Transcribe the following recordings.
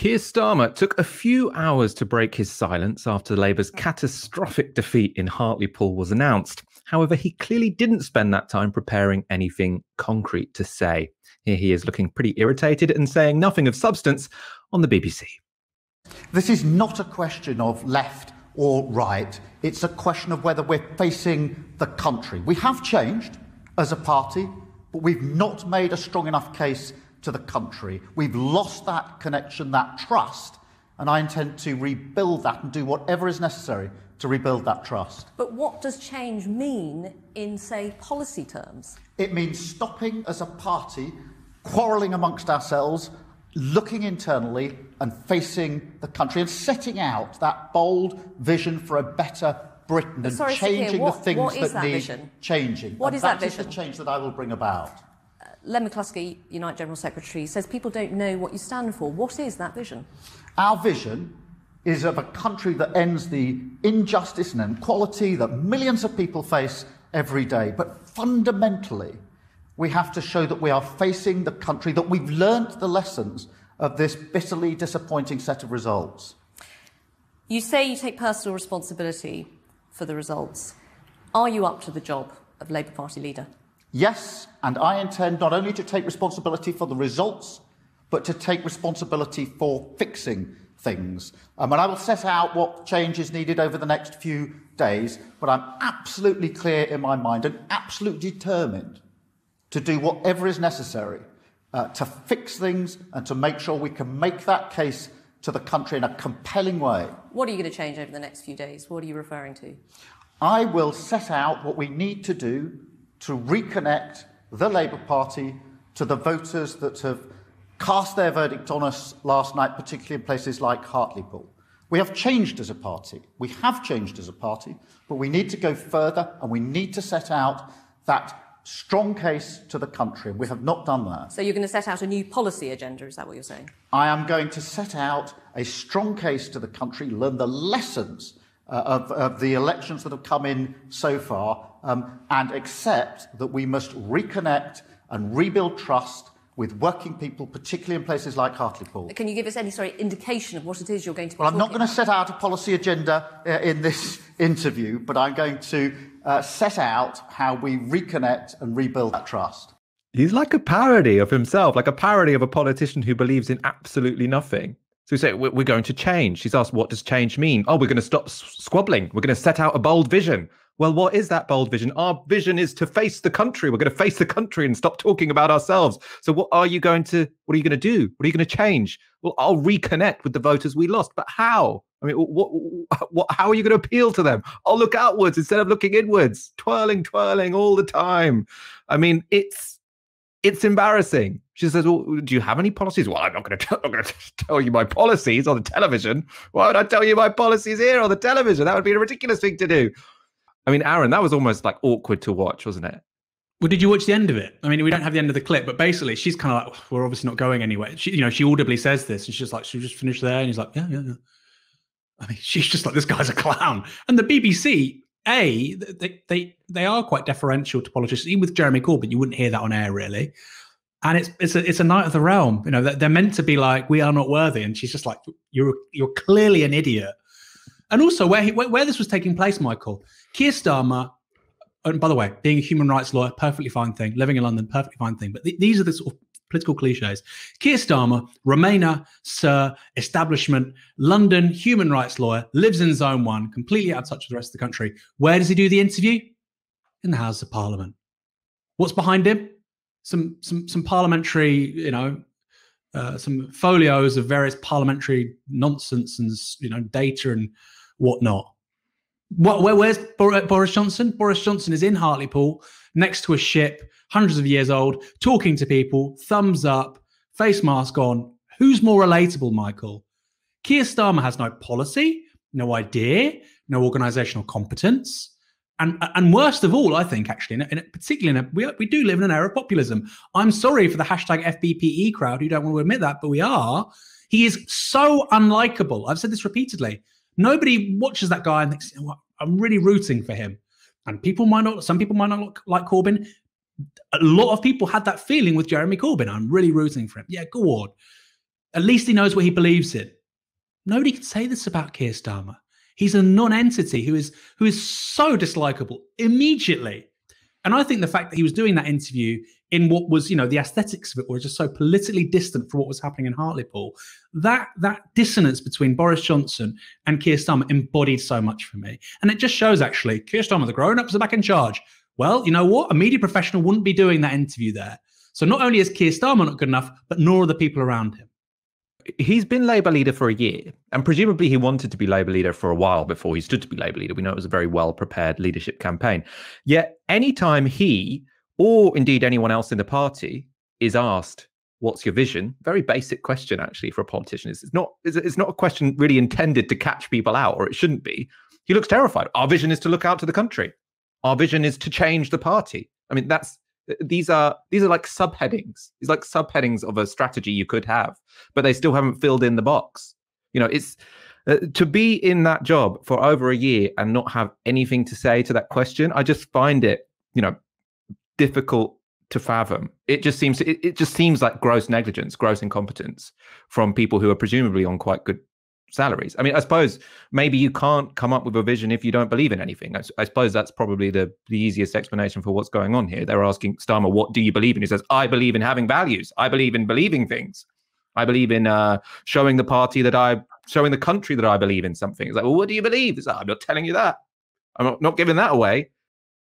Keir Starmer took a few hours to break his silence after Labour's catastrophic defeat in Hartlepool was announced. However, he clearly didn't spend that time preparing anything concrete to say. Here he is looking pretty irritated and saying nothing of substance on the BBC. This is not a question of left or right. It's a question of whether we're facing the country. We have changed as a party, but we've not made a strong enough case to the country. We've lost that connection, that trust, and I intend to rebuild that and do whatever is necessary to rebuild that trust. But what does change mean in, say, policy terms? It means stopping as a party, quarrelling amongst ourselves, looking internally and facing the country and setting out that bold vision for a better Britain and Sorry, changing what, the things that, that, need vision? changing. What and is that that is vision? the change that I will bring about. Len McCluskey, Unite General Secretary, says people don't know what you stand for. What is that vision? Our vision is of a country that ends the injustice and inequality that millions of people face every day. But fundamentally, we have to show that we are facing the country, that we've learnt the lessons of this bitterly disappointing set of results. You say you take personal responsibility for the results. Are you up to the job of Labour Party leader? Yes, and I intend not only to take responsibility for the results, but to take responsibility for fixing things. Um, and I will set out what change is needed over the next few days, but I'm absolutely clear in my mind and absolutely determined to do whatever is necessary uh, to fix things and to make sure we can make that case to the country in a compelling way. What are you going to change over the next few days? What are you referring to? I will set out what we need to do to reconnect the Labour Party to the voters that have cast their verdict on us last night, particularly in places like Hartlepool. We have changed as a party. We have changed as a party, but we need to go further and we need to set out that strong case to the country. We have not done that. So you're going to set out a new policy agenda, is that what you're saying? I am going to set out a strong case to the country, learn the lessons uh, of, of, the elections that have come in so far, um, and accept that we must reconnect and rebuild trust with working people, particularly in places like Hartlepool. Can you give us any sorry indication of what it is you're going to be Well, I'm not going to set out a policy agenda uh, in this interview, but I'm going to uh, set out how we reconnect and rebuild that trust. He's like a parody of himself, like a parody of a politician who believes in absolutely nothing. So we say we're going to change. She's asked, "What does change mean?" Oh, we're going to stop squabbling. We're going to set out a bold vision. Well, what is that bold vision? Our vision is to face the country. We're going to face the country and stop talking about ourselves. So, what are you going to? What are you going to do? What are you going to change? Well, I'll reconnect with the voters we lost. But how? I mean, what? What? How are you going to appeal to them? I'll look outwards instead of looking inwards, twirling, twirling all the time. I mean, it's it's embarrassing. She says, "Well, do you have any policies?" Well, I'm not going to. Going to tell you my policies on the television. Why would I tell you my policies here on the television? That would be a ridiculous thing to do. I mean, Aaron, that was almost like awkward to watch, wasn't it? Well, did you watch the end of it? I mean, we don't have the end of the clip, but basically, she's kind of like, "We're obviously not going anywhere." She, you know, she audibly says this, and she's just like, "She just finished there?" And he's like, "Yeah, yeah, yeah." I mean, she's just like, "This guy's a clown." And the BBC, a, they they they are quite deferential to politicians. Even with Jeremy Corbyn, you wouldn't hear that on air, really. And it's it's a it's a knight of the realm. You know, they're meant to be like, "We are not worthy," and she's just like, "You're you're clearly an idiot." And also, where he, where, this was taking place, Michael, Keir Starmer and by the way, being a human rights lawyer, perfectly fine thing. Living in London, perfectly fine thing. But th- these are the sort of political cliches. Keir Starmer, Remainer, Sir, establishment, London human rights lawyer, lives in Zone One, completely out of touch with the rest of the country. Where does he do the interview? In the House of Parliament. What's behind him? Some some some parliamentary, you know, uh, some folios of various parliamentary nonsense and you know data and whatnot. What, where, where's Boris Johnson? Boris Johnson is in Hartlepool next to a ship, hundreds of years old, talking to people, thumbs up, face mask on. Who's more relatable, Michael? Keir Starmer has no policy, no idea, no organizational competence. And, and worst of all, I think, actually, in, in, particularly, in a, we, we do live in an era of populism. I'm sorry for the hashtag FBPE crowd who don't want to admit that, but we are. He is so unlikable. I've said this repeatedly. Nobody watches that guy and thinks, you know what, I'm really rooting for him. And people might not, some people might not like Corbyn. A lot of people had that feeling with Jeremy Corbyn. I'm really rooting for him. Yeah, go on. At least he knows what he believes in. Nobody can say this about Keir Starmer. He's a non-entity who is who is so dislikable immediately. And I think the fact that he was doing that interview in what was, you know, the aesthetics of it were just so politically distant from what was happening in Hartlepool, that that dissonance between Boris Johnson and Keir Starmer embodied so much for me. And it just shows actually, Keir Starmer, the grown-ups are back in charge. Well, you know what? A media professional wouldn't be doing that interview there. So not only is Keir Starmer not good enough, but nor are the people around him. He's been Labour leader for a year, and presumably he wanted to be Labour leader for a while before he stood to be Labour leader. We know it was a very well prepared leadership campaign. Yet, anytime he, or indeed anyone else in the party, is asked, What's your vision? Very basic question, actually, for a politician. It's not, it's not a question really intended to catch people out, or it shouldn't be. He looks terrified. Our vision is to look out to the country. Our vision is to change the party. I mean, that's these are these are like subheadings these like subheadings of a strategy you could have but they still haven't filled in the box you know it's uh, to be in that job for over a year and not have anything to say to that question i just find it you know difficult to fathom it just seems it, it just seems like gross negligence gross incompetence from people who are presumably on quite good salaries. I mean, I suppose maybe you can't come up with a vision if you don't believe in anything. I, I, suppose that's probably the, the easiest explanation for what's going on here. They're asking Starmer, what do you believe in? He says, I believe in having values. I believe in believing things. I believe in uh, showing the party that I, showing the country that I believe in something. It's like, well, what do you believe? It's like, I'm not telling you that. I'm not, not giving that away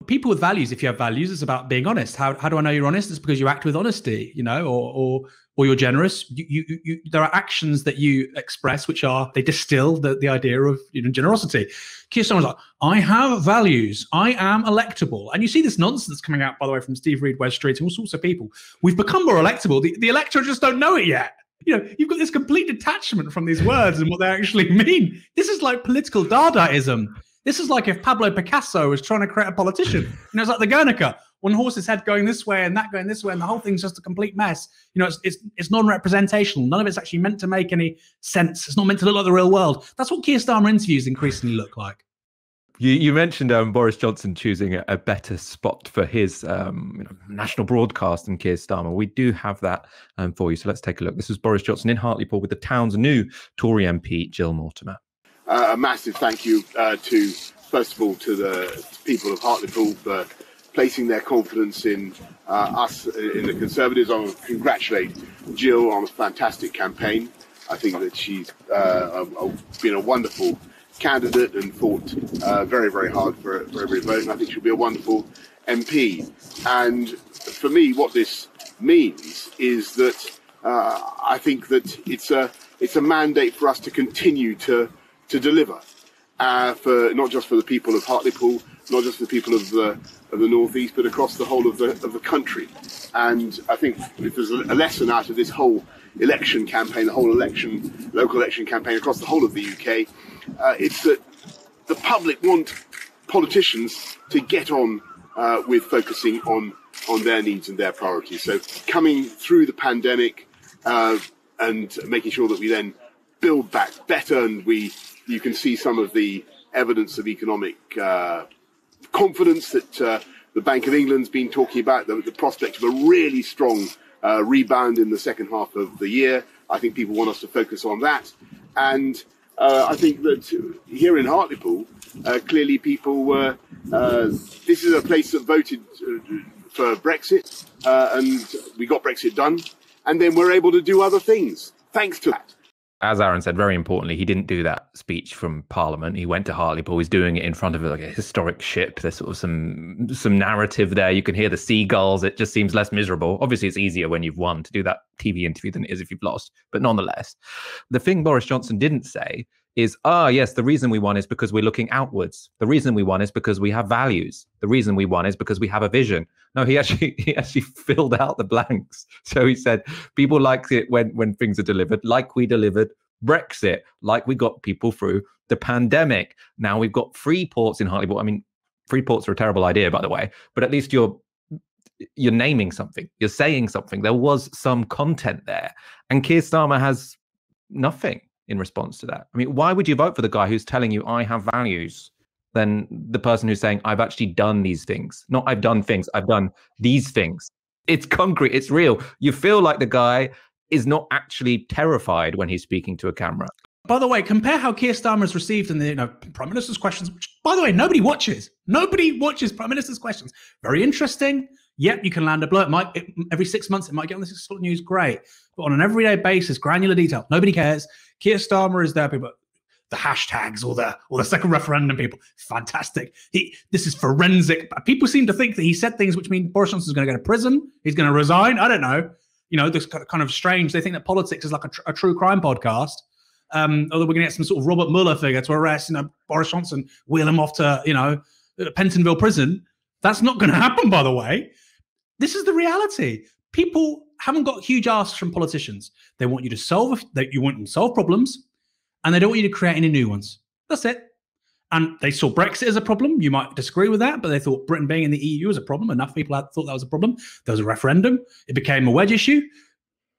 people with values if you have values it's about being honest. How, how do i know you're honest? It's because you act with honesty you know or or or you're generous. You, you, you there are actions that you express which are they distill the, the idea of you know generosity. Keir Starmer's like i have values. I am electable. And you see this nonsense coming out by the way from steve reed west street and all sorts of people. We've become more electable. The, the electorate just don't know it yet. You know, you've got this complete detachment from these words and what they actually mean. This is like political Dadaism. This is like if Pablo Picasso was trying to create a politician. You know, it's like the Guernica, one horse's head going this way and that going this way, and the whole thing's just a complete mess. You know, it's it's, it's non-representational. None of it's actually meant to make any sense. It's not meant to look like the real world. That's what Keir Starmer interviews increasingly look like. You, you mentioned um, Boris Johnson choosing a, a, better spot for his um, you know, national broadcast than Keir Starmer. We do have that um, for you. So let's take a look. This is Boris Johnson in Hartlepool with the town's new Tory MP, Jill Mortimer uh, a massive thank you uh, to, first of all, to the people of Hartlepool for placing their confidence in uh, us, in the Conservatives. I want to congratulate Jill on a fantastic campaign. I think that she's uh, been a wonderful candidate and fought uh, very, very hard for, for every vote. And I think she'll be a wonderful MP. And for me, what this means is that uh, I think that it's a it's a mandate for us to continue to to deliver uh, for not just for the people of Hartlepool, not just for the people of the of the northeast, but across the whole of the of the country. And I think if there's a lesson out of this whole election campaign, the whole election, local election campaign across the whole of the UK, uh, it's that the public want politicians to get on uh, with focusing on on their needs and their priorities. So coming through the pandemic uh, and making sure that we then build back better and we you can see some of the evidence of economic uh, confidence that uh, the Bank of England's been talking about, the, the prospect of a really strong uh, rebound in the second half of the year. I think people want us to focus on that. And uh, I think that here in Hartlepool, uh, clearly people were, uh, this is a place that voted for Brexit, and we got Brexit done. And then we're able to do other things thanks to that as Aaron said, very importantly, he didn't do that speech from Parliament. He went to Hartlepool. He's doing it in front of like a historic ship. There's sort of some some narrative there. You can hear the seagulls. It just seems less miserable. Obviously, it's easier when you've won to do that TV interview than it is if you've lost. But nonetheless, the thing Boris Johnson didn't say is, ah, yes, the reason we won is because we're looking outwards. The reason we won is because we have values. The reason we won is because we have a vision. No, he actually he actually filled out the blanks. So he said people like it when when things are delivered, like we delivered Brexit, like we got people through the pandemic. Now we've got free ports in Hartlepool. I mean, free ports are a terrible idea, by the way, but at least you're you're naming something. You're saying something. There was some content there, and Keir Starmer has nothing in response to that. I mean, why would you vote for the guy who's telling you I have values? Than the person who's saying I've actually done these things. Not I've done things. I've done these things. It's concrete. It's real. You feel like the guy is not actually terrified when he's speaking to a camera. By the way, compare how Keir Starmer is received in the you know, Prime Minister's questions, which, by the way, nobody watches. Nobody watches Prime Minister's questions. Very interesting. Yep, you can land a blow. It might it, every six months it might get on the sort of news. Great, but on an everyday basis, granular detail. Nobody cares. Keir Starmer is there. People, the hashtags or the or the second referendum people. Fantastic. He this is forensic. People seem to think that he said things which mean Boris Johnson is going to go to prison. He's going to resign. I don't know. You know, this kind of strange. They think that politics is like a, tr- a true crime podcast um, or we're going to get some sort of Robert Mueller figure to arrest, you know, Boris Johnson, wheel him off to, you know, Pentonville prison. That's not going to happen, by the way. This is the reality. People haven't got huge asks from politicians. They want you to solve, they, you want them to solve problems, and they don't want you to create any new ones. That's it. And they saw Brexit as a problem. You might disagree with that, but they thought Britain being in the EU was a problem. Enough people had thought that was a problem. There was a referendum. It became a wedge issue.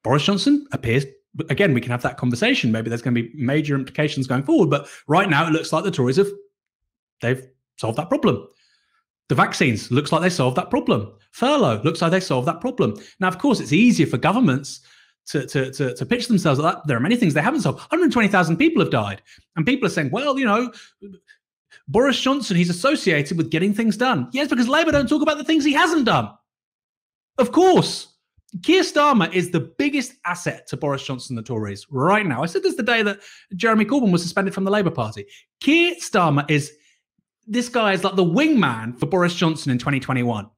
Boris Johnson appears again, we can have that conversation. Maybe there's going to be major implications going forward. But right now, it looks like the Tories have they've solved that problem. The vaccines looks like they solved that problem. Furlough looks like they solved that problem. Now, of course, it's easier for governments to, to, to, to pitch themselves like that. There are many things they haven't solved. 120,000 people have died. And people are saying, well, you know, Boris Johnson, he's associated with getting things done. Yes, because Labour don't talk about the things he hasn't done. Of course. Keir Starmer is the biggest asset to Boris Johnson, and the Tories, right now. I said this the day that Jeremy Corbyn was suspended from the Labour Party. Keir Starmer is this guy is like the wingman for Boris Johnson in 2021.